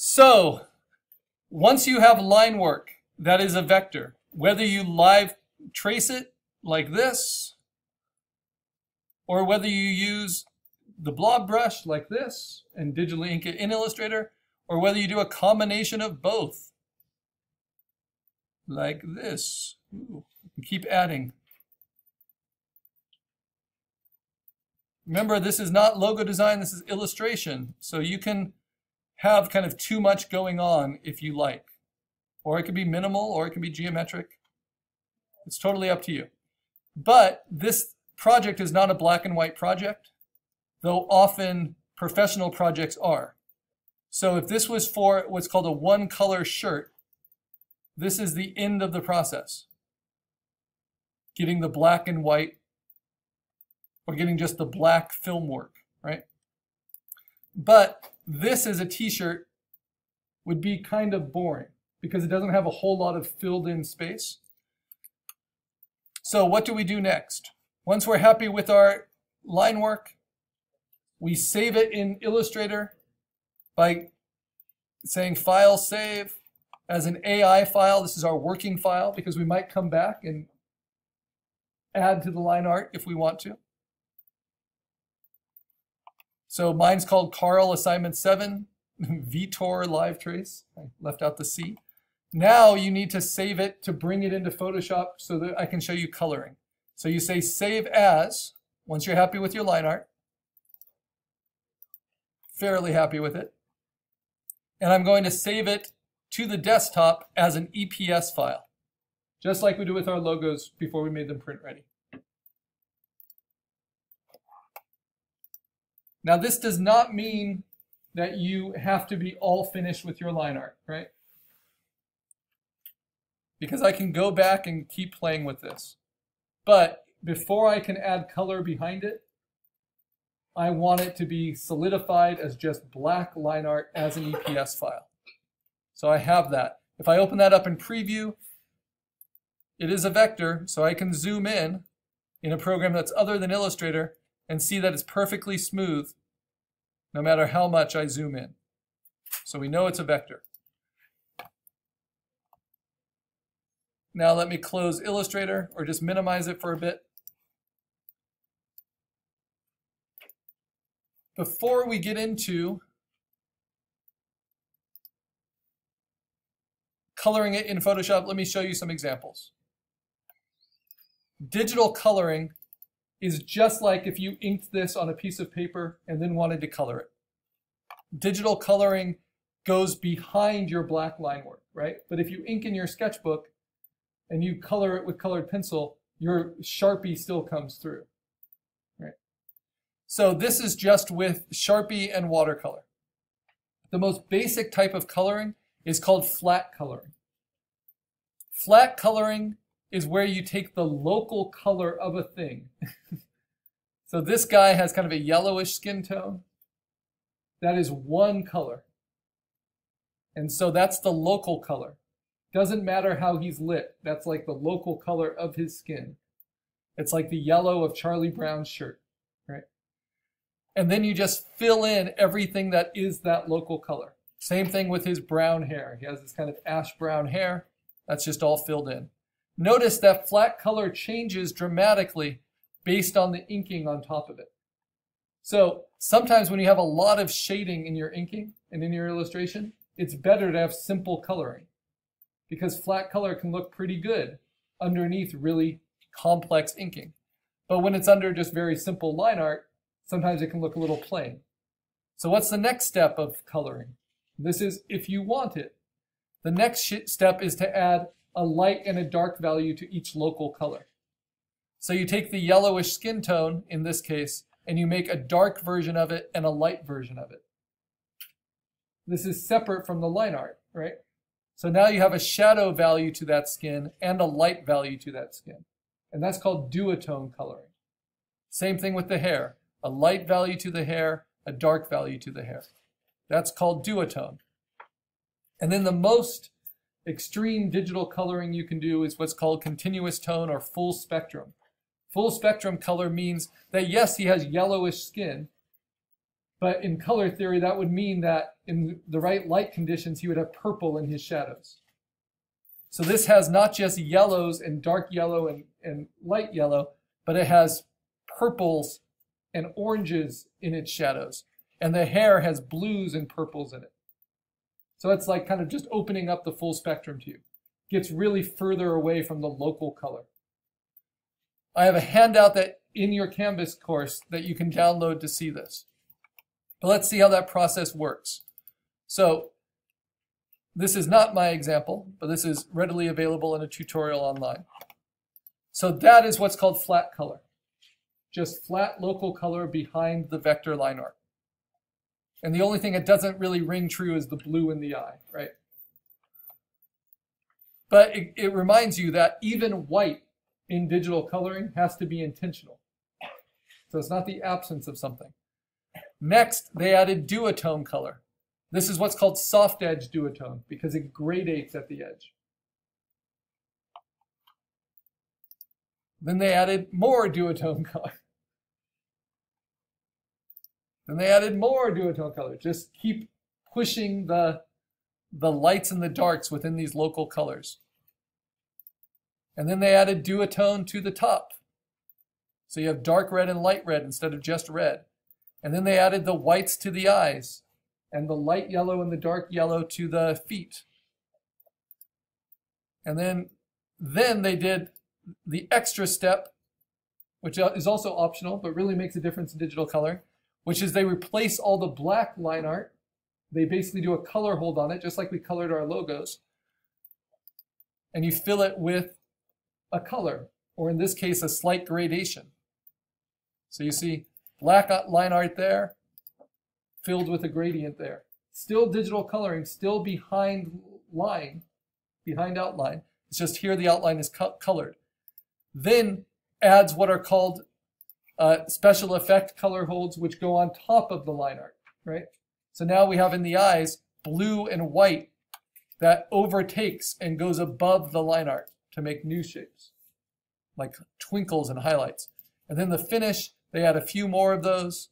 So once you have line work, that is a vector, whether you live trace it like this, or whether you use the blob brush like this and digitally ink it in Illustrator, or whether you do a combination of both, like this. Ooh, keep adding. Remember, this is not logo design, this is illustration. So you can have kind of too much going on if you like. Or it can be minimal, or it can be geometric. It's totally up to you. But this project is not a black and white project, though often professional projects are. So if this was for what's called a one color shirt, this is the end of the process. Getting the black and white, or getting just the black film work, right? But this as a t-shirt would be kind of boring because it doesn't have a whole lot of filled in space. So what do we do next? Once we're happy with our line work, we save it in Illustrator by saying File, Save as an AI file. This is our working file because we might come back and add to the line art if we want to. So mine's called Karl Assignment 7, Vitor Live Trace. I left out the C. Now you need to save it to bring it into Photoshop so that I can show you coloring. So you say Save As, once you're happy with your line art. Fairly happy with it. And I'm going to save it to the desktop as an EPS file, just like we do with our logos before we made them print ready. Now, this does not mean that you have to be all finished with your line art, right? Because I can go back and keep playing with this. But before I can add color behind it, I want it to be solidified as just black line art as an EPS file. So I have that. If I open that up in preview, it is a vector, so I can zoom in in a program that's other than Illustrator and see that it's perfectly smooth no matter how much I zoom in. So we know it's a vector. Now let me close Illustrator or just minimize it for a bit. Before we get into coloring it in Photoshop, let me show you some examples. Digital coloring is just like if you inked this on a piece of paper and then wanted to color it. Digital coloring goes behind your black line work, right? But if you ink in your sketchbook and you color it with colored pencil, your Sharpie still comes through, right? So this is just with Sharpie and watercolor. The most basic type of coloring is called flat coloring. Flat coloring is where you take the local color of a thing. so this guy has kind of a yellowish skin tone. That is one color. And so that's the local color. Doesn't matter how he's lit. That's like the local color of his skin. It's like the yellow of Charlie Brown's shirt, right? And then you just fill in everything that is that local color. Same thing with his brown hair. He has this kind of ash brown hair. That's just all filled in. Notice that flat color changes dramatically based on the inking on top of it. So sometimes when you have a lot of shading in your inking and in your illustration, it's better to have simple coloring because flat color can look pretty good underneath really complex inking. But when it's under just very simple line art, sometimes it can look a little plain. So what's the next step of coloring? This is if you want it. The next step is to add a light and a dark value to each local color. So you take the yellowish skin tone, in this case, and you make a dark version of it and a light version of it. This is separate from the line art, right? So now you have a shadow value to that skin and a light value to that skin. And that's called duotone coloring. Same thing with the hair. A light value to the hair, a dark value to the hair. That's called duotone. And then the most extreme digital coloring you can do is what's called continuous tone or full spectrum. Full spectrum color means that yes, he has yellowish skin, But in color theory, that would mean that in the right light conditions, he would have purple in his shadows. So this has not just yellows and dark yellow and, and light yellow, but it has purples and oranges in its shadows. And the hair has blues and purples in it. So it's like kind of just opening up the full spectrum to you. Gets really further away from the local color. I have a handout that in your Canvas course that you can download to see this. But let's see how that process works. So this is not my example, but this is readily available in a tutorial online. So that is what's called flat color. Just flat local color behind the vector line art. And the only thing that doesn't really ring true is the blue in the eye, right? But it, it reminds you that even white in digital coloring has to be intentional. So it's not the absence of something. Next, they added duotone color. This is what's called soft edge duotone because it gradates at the edge. Then they added more duotone color. Then they added more duotone color. Just keep pushing the, the lights and the darks within these local colors. And then they added duotone to the top. So you have dark red and light red instead of just red. And then they added the whites to the eyes and the light yellow and the dark yellow to the feet. And then, then they did the extra step, which is also optional, but really makes a difference in digital color, which is they replace all the black line art. They basically do a color hold on it, just like we colored our logos. And you fill it with a color, or in this case, a slight gradation. So you see black line art there, filled with a gradient there. Still digital coloring, still behind line, behind outline. It's just here the outline is co colored. Then adds what are called uh, special effect color holds, which go on top of the line art, right? So now we have in the eyes blue and white that overtakes and goes above the line art to make new shapes, like twinkles and highlights. And then the finish, they add a few more of those,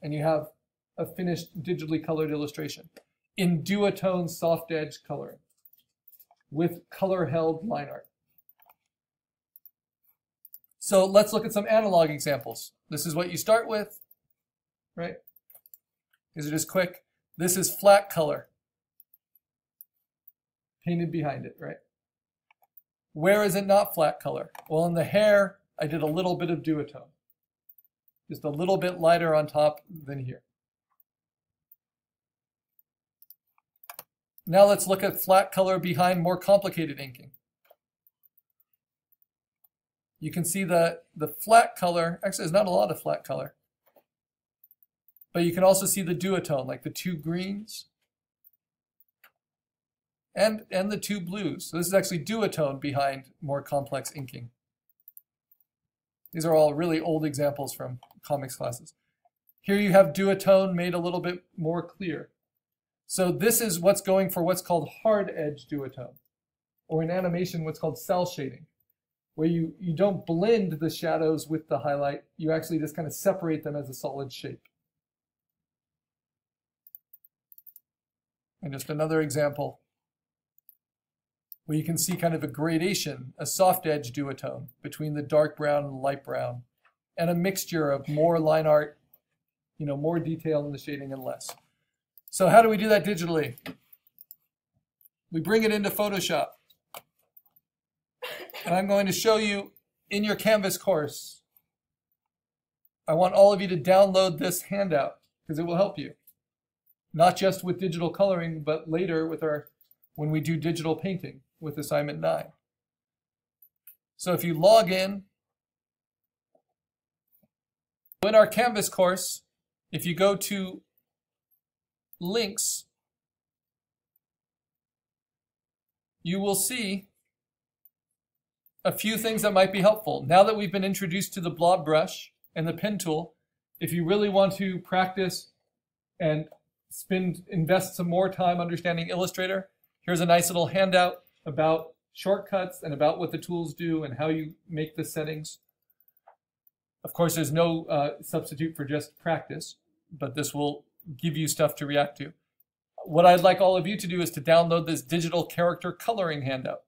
and you have a finished digitally colored illustration in duotone soft edge coloring with color held line art. So let's look at some analog examples. This is what you start with, right? These are just quick. This is flat color painted behind it, right? Where is it not flat color? Well, in the hair, I did a little bit of duotone. Just a little bit lighter on top than here. Now let's look at flat color behind more complicated inking. You can see the, the flat color, actually there's not a lot of flat color, but you can also see the duotone, like the two greens and, and the two blues. So this is actually duotone behind more complex inking. These are all really old examples from comics classes. Here you have duotone made a little bit more clear. So this is what's going for what's called hard edge duotone, or in animation what's called cell shading, where you, you don't blend the shadows with the highlight, you actually just kind of separate them as a solid shape. And just another example where you can see kind of a gradation, a soft edge duotone between the dark brown and light brown, and a mixture of more line art, you know, more detail in the shading and less. So how do we do that digitally? We bring it into Photoshop. And I'm going to show you in your Canvas course. I want all of you to download this handout because it will help you. Not just with digital coloring, but later with our when we do digital painting with assignment 9. So if you log in, in our Canvas course, if you go to links, you will see a few things that might be helpful. Now that we've been introduced to the blob brush and the pen tool, if you really want to practice and spend invest some more time understanding Illustrator, here's a nice little handout about shortcuts and about what the tools do and how you make the settings. Of course, there's no uh, substitute for just practice, but this will give you stuff to react to. What I'd like all of you to do is to download this digital character coloring handout.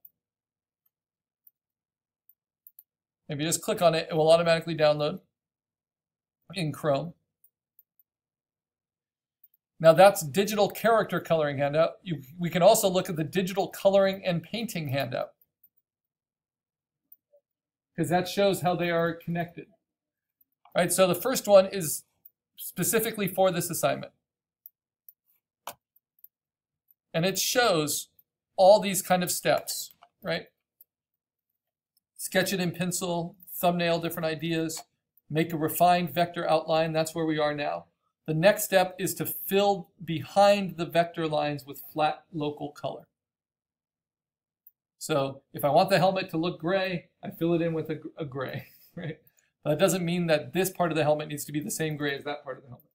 If you just click on it, it will automatically download in Chrome. Now that's digital character coloring handout. You, we can also look at the digital coloring and painting handout because that shows how they are connected. All right, so the first one is specifically for this assignment. And it shows all these kind of steps, right? Sketch it in pencil, thumbnail different ideas, make a refined vector outline. That's where we are now. The next step is to fill behind the vector lines with flat local color. So if I want the helmet to look gray, I fill it in with a, a gray, right? But that doesn't mean that this part of the helmet needs to be the same gray as that part of the helmet.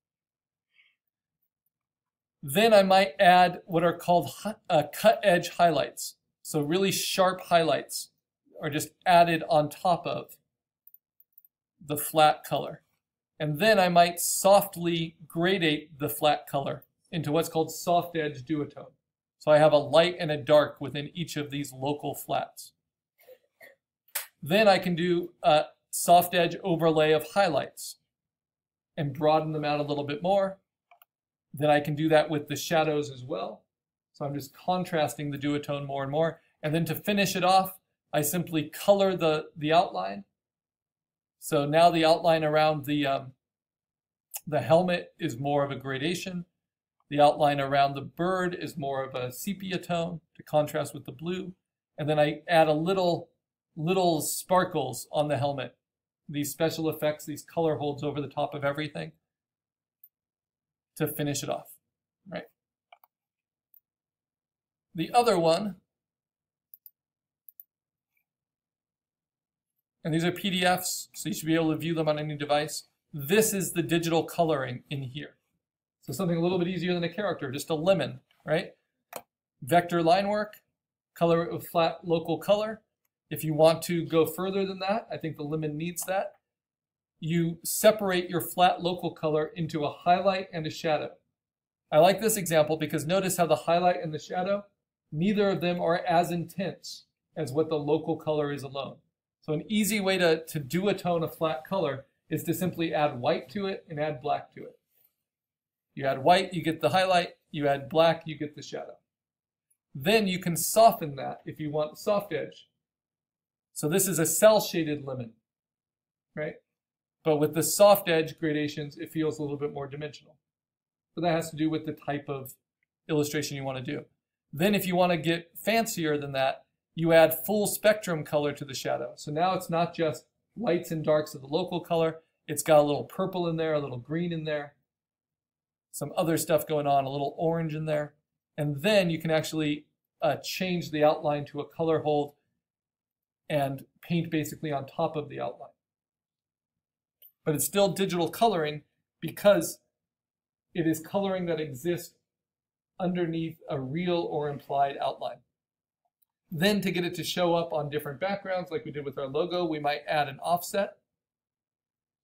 Then I might add what are called uh, cut edge highlights. So really sharp highlights are just added on top of the flat color. And then I might softly gradate the flat color into what's called soft edge duotone. So I have a light and a dark within each of these local flats. Then I can do a soft edge overlay of highlights and broaden them out a little bit more. Then I can do that with the shadows as well. So I'm just contrasting the duotone more and more. And then to finish it off, I simply color the, the outline. So now the outline around the, um, the helmet is more of a gradation. The outline around the bird is more of a sepia tone to contrast with the blue. And then I add a little, little sparkles on the helmet. These special effects, these color holds over the top of everything to finish it off, right? The other one, and these are PDFs, so you should be able to view them on any device. This is the digital coloring in here. So something a little bit easier than a character, just a lemon, right? Vector line work, color with flat local color. If you want to go further than that, I think the lemon needs that. You separate your flat local color into a highlight and a shadow. I like this example because notice how the highlight and the shadow, neither of them are as intense as what the local color is alone. So an easy way to, to duotone a tone of flat color is to simply add white to it and add black to it. You add white, you get the highlight. You add black, you get the shadow. Then you can soften that if you want soft edge. So this is a cell shaded lemon, right? But with the soft edge gradations, it feels a little bit more dimensional. So that has to do with the type of illustration you want to do. Then if you want to get fancier than that, you add full spectrum color to the shadow. So now it's not just lights and darks of the local color. It's got a little purple in there, a little green in there some other stuff going on, a little orange in there. And then you can actually uh, change the outline to a color hold and paint basically on top of the outline. But it's still digital coloring because it is coloring that exists underneath a real or implied outline. Then to get it to show up on different backgrounds, like we did with our logo, we might add an offset.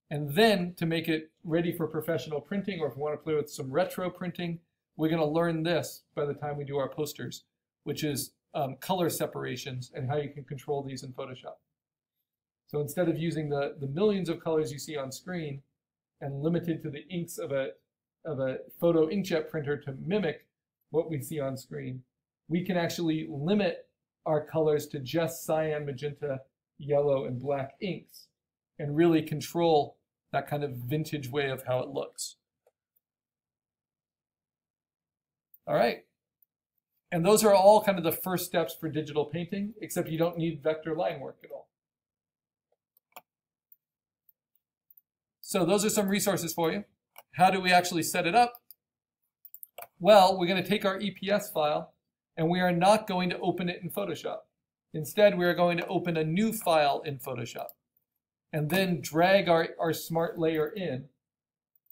And then to make it ready for professional printing, or if we want to play with some retro printing, we're going to learn this by the time we do our posters, which is um, color separations and how you can control these in Photoshop. So instead of using the, the millions of colors you see on screen and limited to the inks of a, of a photo inkjet printer to mimic what we see on screen, we can actually limit our colors to just cyan, magenta, yellow, and black inks and really control that kind of vintage way of how it looks. All right. And those are all kind of the first steps for digital painting, except you don't need vector line work at all. So those are some resources for you. How do we actually set it up? Well, we're going to take our EPS file, and we are not going to open it in Photoshop. Instead, we are going to open a new file in Photoshop and then drag our, our smart layer in,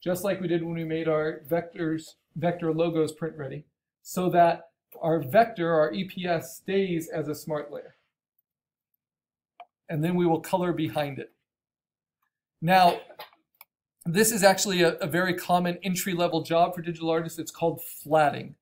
just like we did when we made our vectors, vector logos print ready, so that our vector, our EPS, stays as a smart layer. And then we will color behind it. Now, This is actually a, a very common entry-level job for digital artists. It's called flatting.